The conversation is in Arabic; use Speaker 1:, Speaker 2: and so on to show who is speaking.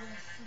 Speaker 1: Yes.